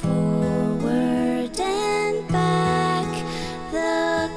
Forward and back, the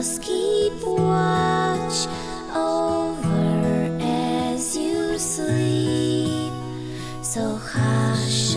Angels keep watch over as you sleep. So hush